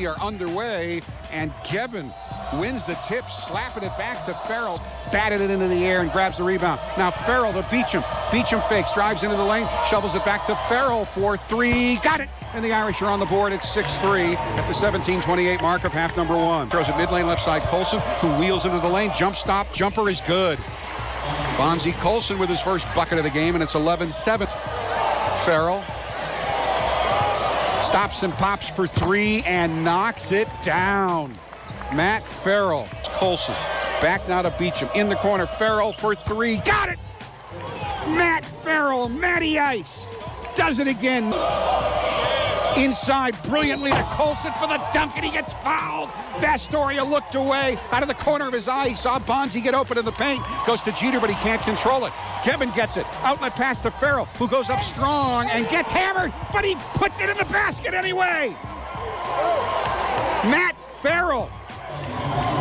we are underway, and Geben wins the tip, slapping it back to Farrell, batted it into the air and grabs the rebound. Now Farrell to Beachem. Beachem fakes, drives into the lane, shovels it back to Farrell for three. Got it! And the Irish are on the board at 6-3 at the 17-28 mark of half number one. Throws it mid lane left side. Colson, who wheels into the lane, jump stop, jumper is good. Bonzie Colson with his first bucket of the game, and it's 11-7. Farrell stops and pops for three and knocks it down. Matt Farrell. Colson back now to Beachem in the corner. Farrell for three. Got it! Matt Farrell, Matty Ice, does it again. Inside brilliantly to Colson for the dunk, and he gets fouled. Vasturia looked away out of the corner of his eye. He saw Bonzie get open in the paint. Goes to Jeter, but he can't control it. Geben gets it. Outlet pass to Farrell, who goes up strong and gets hammered, but he puts it in the basket anyway. Matt Farrell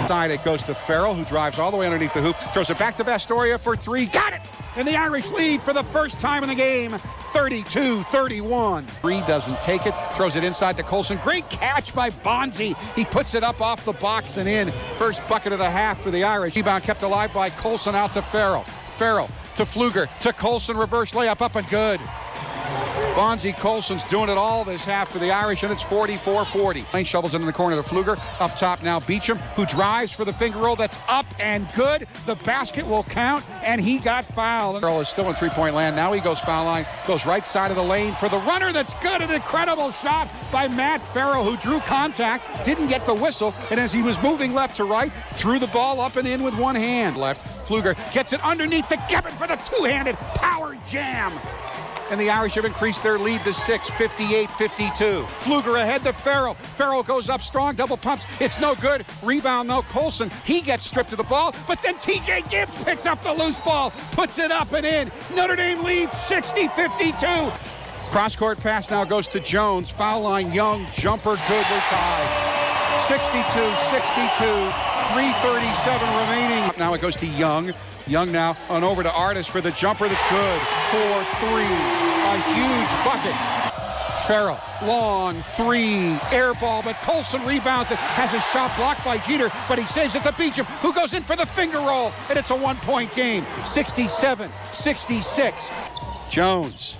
Side it goes to Farrell, who drives all the way underneath the hoop, throws it back to Vasturia for three. Got it! And the Irish lead for the first time in the game, 32-31. Three doesn't take it, throws it inside to Colson. Great catch by Bonzie. He puts it up off the box and in. First bucket of the half for the Irish. Rebound kept alive by Colson out to Farrell. Farrell to Pflueger to Colson, reverse layup up and good. Bonzie Colson's doing it all this half for the Irish, and it's 44-40. Lane shovels into the corner to Pflueger. Up top now Beachem, who drives for the finger roll. That's up and good. The basket will count, and he got fouled. Earl is still in three-point land. Now he goes foul line, goes right side of the lane for the runner. That's good. An incredible shot by Matt Farrell, who drew contact, didn't get the whistle, and as he was moving left to right, threw the ball up and in with one hand. Left, Pflueger gets it underneath the Gibbon for the two-handed power jam and the Irish have increased their lead to six, 58-52. Pflueger ahead to Farrell. Farrell goes up strong, double pumps. It's no good. Rebound, though. Colson, he gets stripped of the ball, but then TJ Gibbs picks up the loose ball, puts it up and in. Notre Dame leads 60-52. Cross court pass now goes to Jones. Foul line, Young, jumper, good. We're tied. 62 62, 337 remaining. Now it goes to Young. Young now on over to Artis for the jumper that's good. 4-3. A huge bucket. Farrell, long three, air ball, but Colson rebounds it, has a shot blocked by Jeter, but he saves it to Beachem, who goes in for the finger roll, and it's a one-point game, 67-66. Jones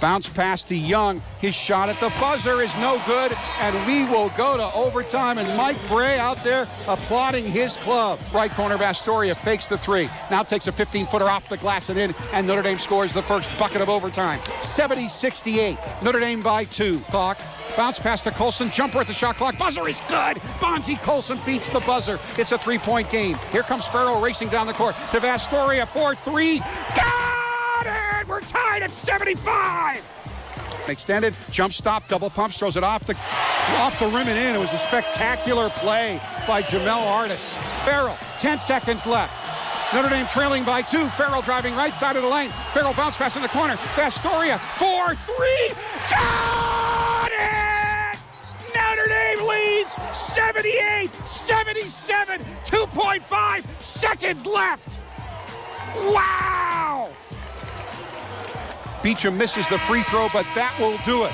Bounce pass to Young. His shot at the buzzer is no good, and we will go to overtime. And Mike Brey out there applauding his club. Right corner, Vasturia fakes the three. Now takes a 15 footer off the glass and in, and Notre Dame scores the first bucket of overtime. 70 68. Notre Dame by two. Clock. Bounce pass to Colson. Jumper at the shot clock. Buzzer is good. Bonzie Colson beats the buzzer. It's a three point game. Here comes Farrell racing down the court to Vasturia. 4 3. Tied at 75. Extended jump stop, double pumps, throws it off the off the rim and in. It was a spectacular play by Jamel Artis. Farrell, 10 seconds left. Notre Dame trailing by two. Farrell driving right side of the lane. Farrell bounce pass in the corner. Vasturia, 4 3. Got it! Notre Dame leads 78 77. 2.5 seconds left. Wow! Beachem misses the free throw, but that will do it.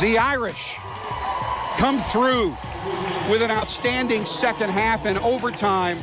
The Irish come through with an outstanding second half and overtime